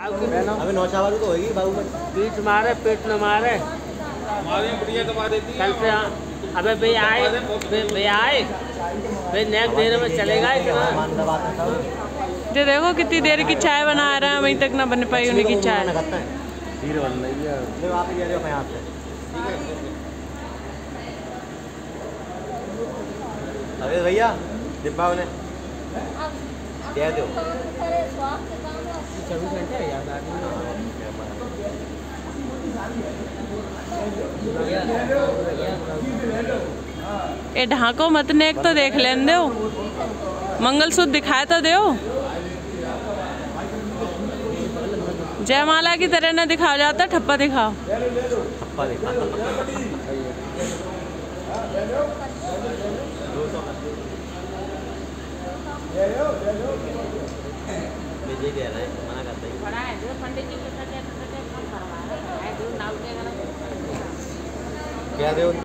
अबे नौशा तो होगी बाबू पीठ मारे पेट न मारे। हमारे बुढ़िया दबा देती कल से अबे भई आए भई भई आए। भई नेक देर में चलेगा इतना। ये देखो कितनी देर की चाय बना रहे हैं वहीं तक ना बन पाई उन्हीं की चाय। अरे भैया डिब्बा उन्हें। कह दो। चौबीस घंटे ये ढाको मत नेक तो देख लेन दो मंगलसूत्र दिखाए तो दो जयमाला की तरह ना दिखाओ जाता ठप्पा दिखाओ। थप्पा देखा जो पंडित जी के तो सके कम करवा रहा है? जो नाव के अगर कह दो